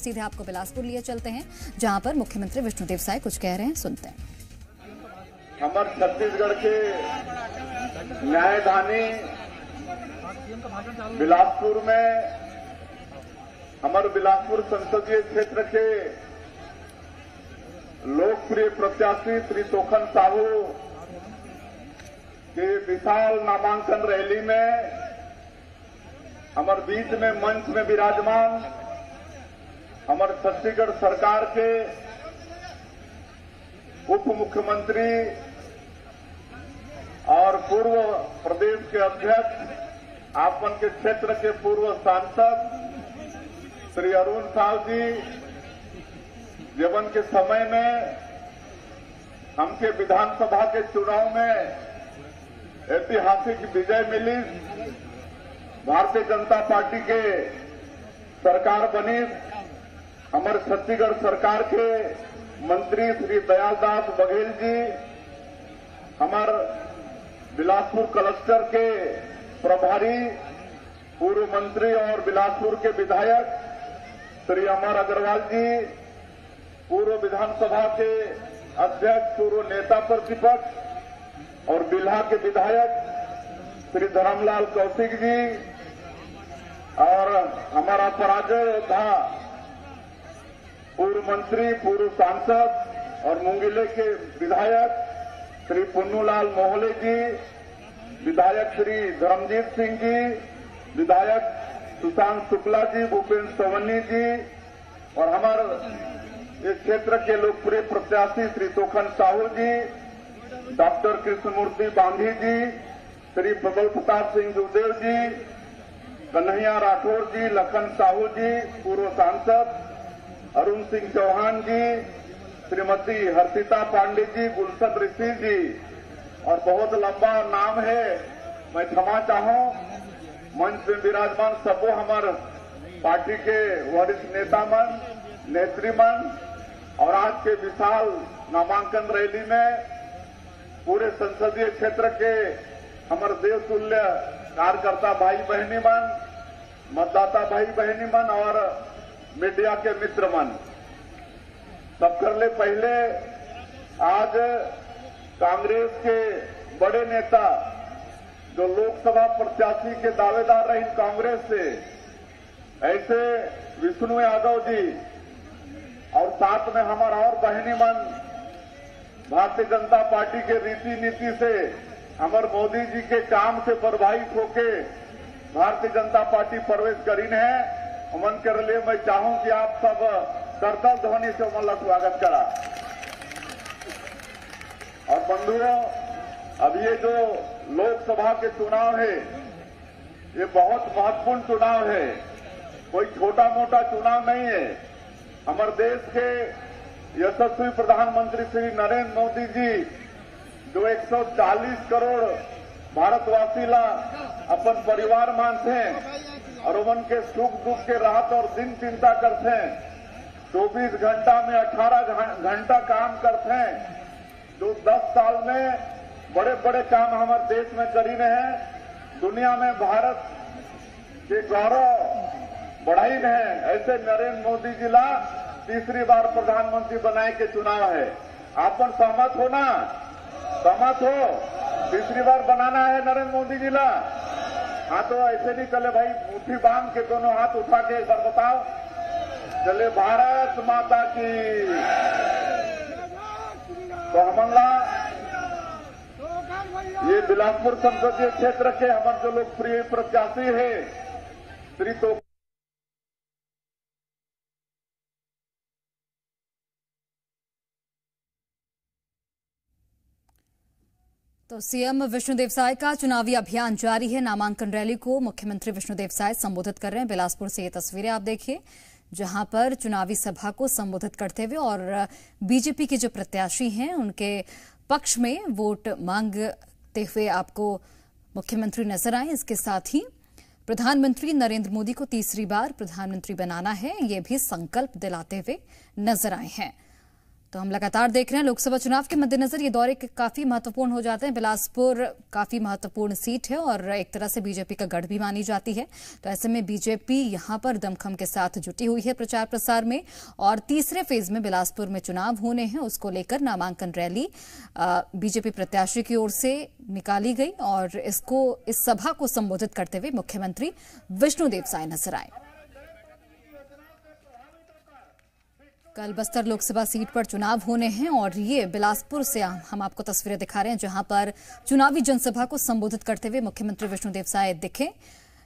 सीधे आपको बिलासपुर लिए चलते हैं, जहाँ पर मुख्यमंत्री विष्णुदेव साय कुछ कह रहे हैं, सुनते हैं। हमारे छत्तीसगढ़ के न्यायधानी बिलासपुर में हमारे बिलासपुर संसदीय क्षेत्र के लोकप्रिय प्रत्याशी श्री तोखन साहू के विशाल नामांकन रैली में हमारे बीच में मंच में विराजमान हमारे छत्तीसगढ़ सरकार के उप मुख्यमंत्री और पूर्व प्रदेश के अध्यक्ष, आपन के क्षेत्र के पूर्व सांसद, श्री अरुण साहु जी, जीवन के समय में हमके विधानसभा के चुनाव में ऐतिहासिक विजय मिली। भारतीय जनता पार्टी के सरकार बनी। हमारे छत्तीसगढ़ सरकार के मंत्री श्री दयालदास बघेल जी हमारे बिलासपुर क्लस्टर के प्रभारी, पूर्व मंत्री और बिलासपुर के विधायक श्री अमर अग्रवाल जी, पूर्व विधानसभा के अध्यक्ष, पूर्व नेता प्रतिपक्ष और बिल्हा के विधायक श्री धरमलाल कौशिक जी और हमारा पराजय योद्धा पूर्व मंत्री, पूर्व सांसद और मुंगेले के विधायक श्री पुन्नूलाल मोहले जी, विधायक श्री धर्मजीत सिंह जी, विधायक सुशांत शुक्ला जी भूपेन्द्र सवन्नी जी और हमारे इस क्षेत्र के लोकप्रिय प्रत्याशी श्री तोखन साहू जी, डॉक्टर कृष्णमूर्ति बांधी जी, श्री प्रबल प्रताप सिंह दुदेव जी, कन्हैया राठौर जी, लखन साहू जी, पूर्व सांसद अरुण सिंह चौहान जी, श्रीमती हर्षिता पांडे जी गुलशन ऋषि जी, और बहुत लंबा नाम है, मैं क्षमा चाहूँ, मंच में विराजमान सबो हमारे पार्टी के वरिष्ठ नेता मन नेत्रीमन और आज के विशाल नामांकन रैली में पूरे संसदीय क्षेत्र के हमारे देवतुल्य कार्यकर्ता भाई बहनी मन, मतदाता भाई बहनी मन, और मीडिया के मित्र मन। सब कर ले पहले। आज कांग्रेस के बड़े नेता, जो लोकसभा प्रत्याशी के दावेदार रहे कांग्रेस से, ऐसे विष्णु यादव जी और साथ में हमारा और बहनी मन, भारतीय जनता पार्टी के रीति नीति से हमारे मोदी जी के काम से प्रभावित होके, भारतीय जनता पार्टी प्रवेश करीन है। उमन के लिए, मैं चाहूँ कि आप सब करतल ध्वनि से उमन का स्वागत करा। और बंधुओं, अब ये जो लोकसभा के चुनाव है, ये बहुत महत्वपूर्ण चुनाव है। कोई छोटा मोटा चुनाव नहीं है। हमारे देश के यशस्वी प्रधानमंत्री श्री नरेंद्र मोदी जी, जो 140 करोड़ भारतवासी ला अपन परिवार मानते हैं और उनके सुख दुख के राहत और दिन चिंता करते हैं। चौबीस घंटा में 18 घंटा काम करते हैं। जो 10 साल में बड़े बड़े काम हमारे देश में करी रहे हैं, दुनिया में भारत के गौरव बढ़ाई रहे हैं। ऐसे नरेंद्र मोदी जी ला तीसरी बार प्रधानमंत्री बनाए के चुनाव है। आप पर सहमत हो ना? सहमत हो? तीसरी बार बनाना है नरेंद्र मोदी जी ला। हाँ तो ऐसे नहीं चले भाई मुट्ठी बाँध के दोनों हाथ उठा के एक बार बताओ। चले भारत माता की। तो हमला, ये बिलासपुर संसदीय क्षेत्र के, हमारे जो लोकप्रिय प्रत्याशी है, श्री तो तो सीएम विष्णुदेव साय का चुनावी अभियान जारी है। नामांकन रैली को मुख्यमंत्री विष्णुदेव साय संबोधित कर रहे हैं। बिलासपुर से ये तस्वीरें आप देखिए, जहाँ पर चुनावी सभा को संबोधित करते हुए और बीजेपी के जो प्रत्याशी हैं, उनके पक्ष में वोट मांगते हुए आपको मुख्यमंत्री नज़र आए। इसके साथ ही प्रधानमंत्री नरेंद्र मोदी को तीसरी बार प्रधानमंत्री बनाना है। ये भी संकल्प दिलाते हुए नज़र आए हैं। तो हम लगातार देख रहे हैं, लोकसभा चुनाव के मद्देनजर ये दौरे काफ़ी महत्वपूर्ण हो जाते हैं। बिलासपुर काफ़ी महत्वपूर्ण सीट है और एक तरह से बीजेपी का गढ़ भी मानी जाती है। तो ऐसे में बीजेपी यहाँ पर दमखम के साथ जुटी हुई है प्रचार प्रसार में और तीसरे फ़ेज़ में बिलासपुर में चुनाव होने हैं। उसको लेकर नामांकन रैली बीजेपी प्रत्याशी की ओर से निकाली गई और इसको, इस सभा को संबोधित करते हुए मुख्यमंत्री विष्णुदेव साय नज़र आए। कल बस्तर लोकसभा सीट पर चुनाव होने हैं और ये बिलासपुर से हम आपको तस्वीरें दिखा रहे हैं, जहाँ पर चुनावी जनसभा को संबोधित करते हुए मुख्यमंत्री विष्णुदेव साय दिखे।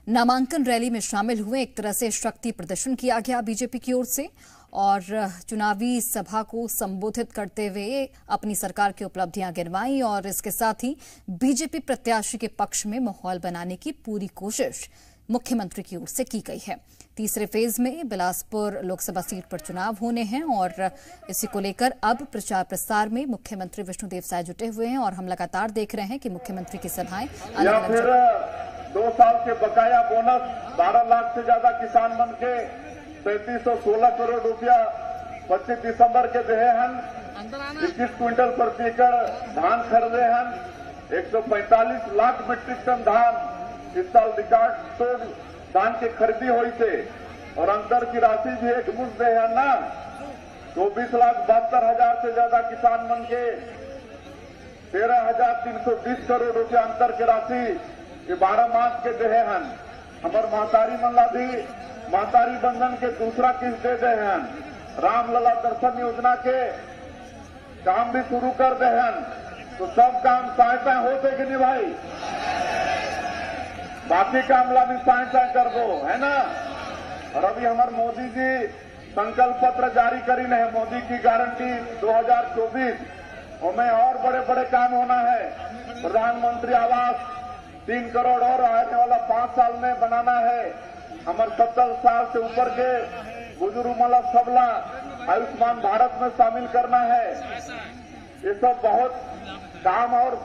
नामांकन रैली में शामिल हुए, एक तरह से शक्ति प्रदर्शन किया गया बीजेपी की ओर से और चुनावी सभा को संबोधित करते हुए अपनी सरकार की उपलब्धियाँ गिनवाई और इसके साथ ही बीजेपी प्रत्याशी के पक्ष में माहौल बनाने की पूरी कोशिश मुख्यमंत्री की ओर से की गई है। तीसरे फ़ेज़ में बिलासपुर लोकसभा सीट पर चुनाव होने हैं और इसी को लेकर अब प्रचार प्रसार में मुख्यमंत्री विष्णुदेव साय जुटे हुए हैं और हम लगातार देख रहे हैं कि मुख्यमंत्री की सभाएँ या फिर दो साल के बकाया बोनस बारह लाख से ज़्यादा किसान मन के सैतीस सौ सोलह करोड़ रुपया पच्चीस दिसंबर के दे हैं। इक्कीस क्विंटल प्रति एकड़ धान खरीदे हैं। एक सौ पैंतालीस लाख मीट्रिक टन धान साल रिकॉर्ड तोड़ धान की खरीदी हुई थे और अंतर की राशि भी एक मुश्त है ना। चौबीस लाख बहत्तर हज़ार से ज़्यादा किसान मन के तेरह हज़ार तीन सौ बीस करोड़ रुपया अंतर की राशि ये बारह मास के दे हैं। हमारे महतारी मल्ला भी महतारी बंधन के दूसरा किस्त दे दे हैं। रामलला दर्शन योजना के काम भी शुरू कर दे हैं। तो सब काम सहायता होते कि नहीं भाई? बाकी कामला भी सहायता कर दो, है ना? और अभी हमारे मोदी जी संकल्प पत्र जारी करी है, मोदी की गारंटी 2024 में और बड़े बड़े काम होना है। प्रधानमंत्री आवास, तीन करोड़ और आने वाला पाँच साल में बनाना है। हमारे सत्तर साल से ऊपर के बुज़ुर्ग वाला सबला आयुष्मान भारत में शामिल करना है। ये सब बहुत काम और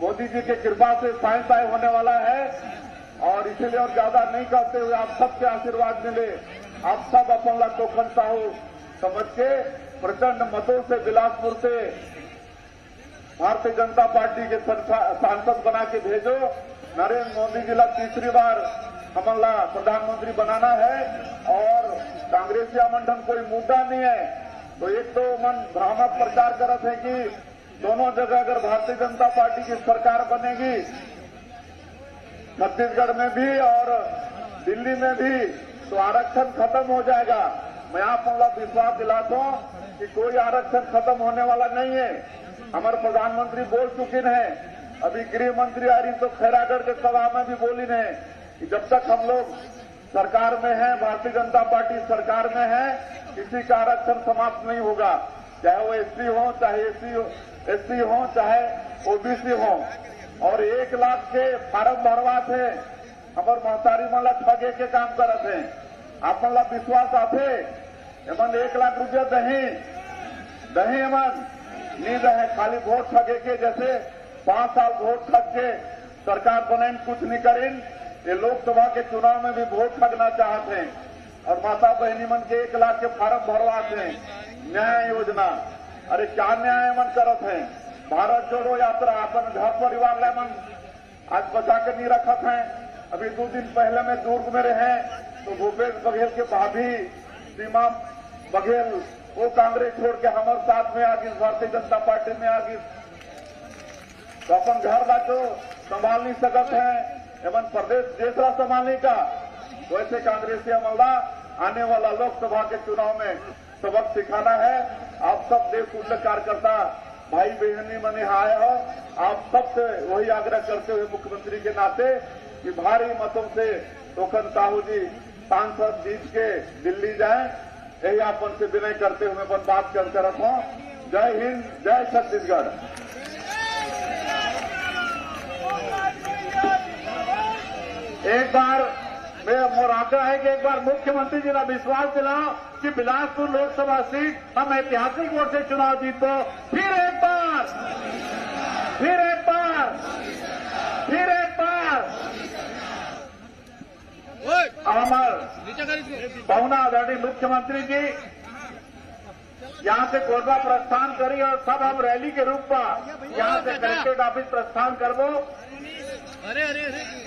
मोदी जी के कृपा से सहायता होने वाला है। और इसीलिए और ज़्यादा नहीं कहते हुए आप सबके आशीर्वाद मिले। आप सब अपन टोकन साहू समझ के प्रचंड मतों से बिलासपुर से भारतीय जनता पार्टी के सांसद बना के भेजो। नरेंद्र मोदी जी ला तीसरी बार हमला प्रधानमंत्री बनाना है और कांग्रेसिया मंडन कोई मुद्दा नहीं है। तो एक तो मन भ्रामक प्रचार करत है कि दोनों जगह अगर भारतीय जनता पार्टी की सरकार बनेगी छत्तीसगढ़ में भी और दिल्ली में भी तो आरक्षण खत्म हो जाएगा। मैं आप मतलब विश्वास दिलाता हूँ कि कोई आरक्षण खत्म होने वाला नहीं है। हमारे प्रधानमंत्री बोल चुके हैं। अभी गृह मंत्री आ रही तो खैरागढ़ के सभा में भी बोली ने कि जब तक हम लोग सरकार में हैं, भारतीय जनता पार्टी सरकार में है, किसी का आरक्षण समाप्त नहीं होगा। चाहे वो एससी हो, चाहे एससी एससी हो, चाहे ओबीसी हो। और एक लाख के फार्म भरवा थे। हमार महतारी मला ठगे के काम करत है। आप मला विश्वास आते एमन एक लाख रुपया दही। दही एमन। नींद है, खाली वोट ठगे के जैसे पाँच साल वोट ठग के सरकार बने कुछ नहीं करें ये लोकसभा के चुनाव में भी वोट ठगना चाहते हैं। और माता बहनी मन के एक लाख के फार्म भरवाते हैं न्याय योजना। अरे क्या न्याय मन करत है? भारत जोड़ो यात्रा अपन घर परिवार लेमन आज बचा के नहीं रखत है अभी दो दिन पहले में दुर्ग में रहे तो भूपेश बघेल के भाभी सीमा बघेल, वो कांग्रेस छोड़ के हमारे साथ में आ गई भारतीय जनता पार्टी में आ गई तो अपन घर ला तो संभाल नहीं सकत है, एवं प्रदेश दूसरा संभालने का, वैसे कांग्रेसी अमलदा आने वाला लोकसभा के चुनाव में सबक सिखाना है। आप सब देश कार्यकर्ता भाई बहनी मने आए हो, आप सबसे वही आग्रह करते हुए मुख्यमंत्री के नाते कि भारी मतों से टोकन साहू जी सांसद जीत के दिल्ली जाए। यही आप से विनय करते हुए अपन बात कर कर रखो जय हिंद, जय छत्तीसगढ़। एक बार मैं मोर आग्रह है कि एक बार मुख्यमंत्री जी का विश्वास दिलाओ कि बिलासपुर लोकसभा सीट हम ऐतिहासिक वोट से चुनाव जीतो। फिर एक बार फिर एक बार फिर एक बार। अमर पहुना आदरणीय मुख्यमंत्री जी यहाँ से कोरबा प्रस्थान करी और सब हम रैली के रूप में यहाँ से कलेक्ट्रेट ऑफ़िस प्रस्थान करबो अरे अरे अरे।